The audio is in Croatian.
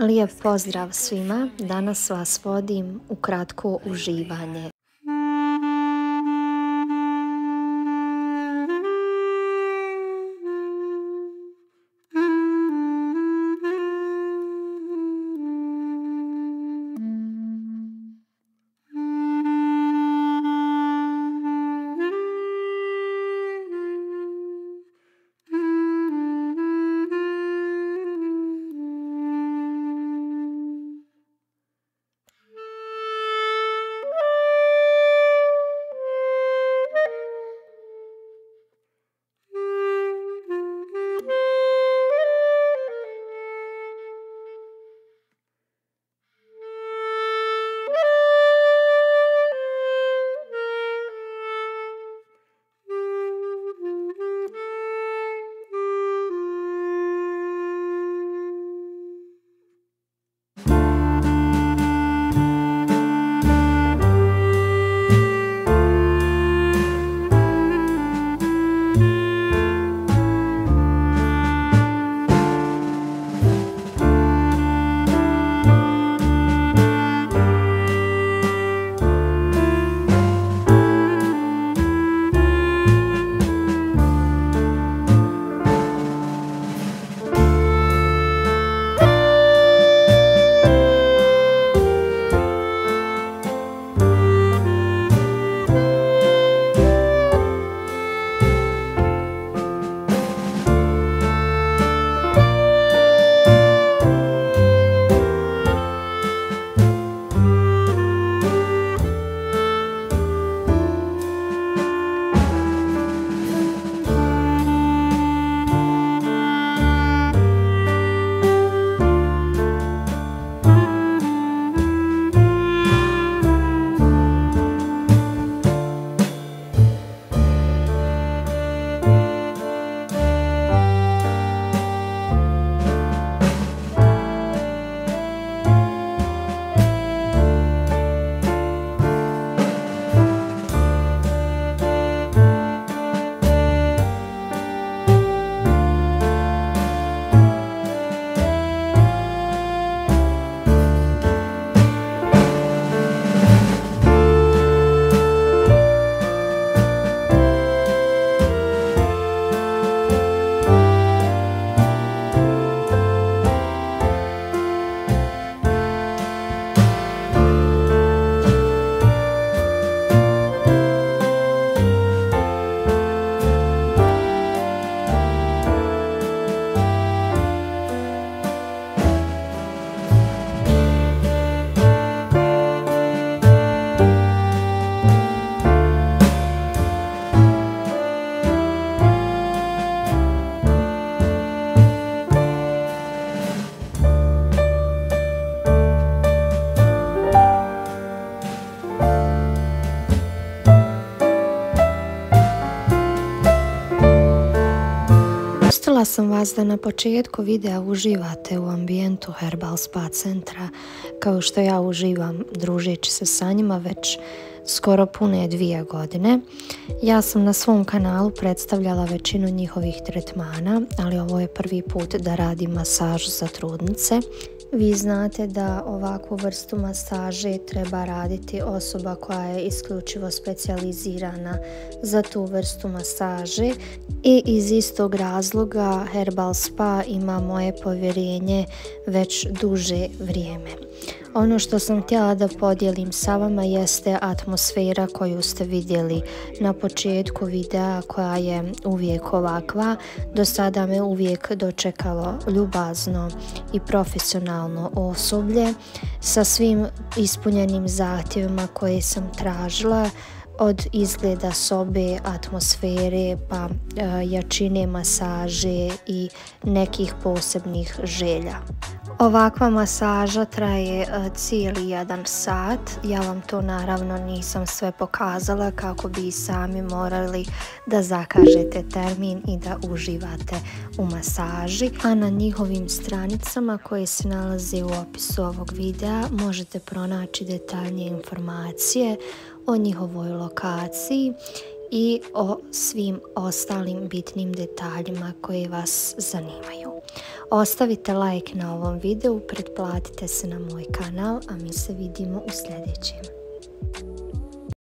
Lijep pozdrav svima, danas vas vodim u kratko uživanje. Pustila sam vas da na početku videa uživate u ambijentu Herbal Spa centra kao što ja uživam družeći se sa njima već skoro pune dvije godine. Ja sam na svom kanalu predstavljala većinu njihovih tretmana, ali ovo je prvi put da radim masaž za trudnice. Vi znate da ovakvu vrstu masaže treba raditi osoba koja je isključivo specijalizirana za tu vrstu masaže i iz istog razloga Herbal Spa ima moje povjerenje već duže vrijeme. Ono što sam htjela da podijelim sa vama jeste atmosfera koju ste vidjeli na početku videa koja je uvijek ovakva. Do sada me uvijek dočekalo ljubazno i profesionalno osoblje sa svim ispunjenim zahtjevima koje sam tražila od izgleda sobe, atmosfere, pa e, jačine masaže i nekih posebnih želja. Ovakva masaža traje e, cijeli jedan sat. Ja vam to naravno nisam sve pokazala kako bi sami morali da zakažete termin i da uživate u masaži. A na njihovim stranicama koje se nalaze u opisu ovog videa možete pronaći detaljnije informacije o njihovoj lokaciji i o svim ostalim bitnim detaljima koji vas zanimaju. Ostavite like na ovom videu, pretplatite se na moj kanal, a mi se vidimo u sljedećem.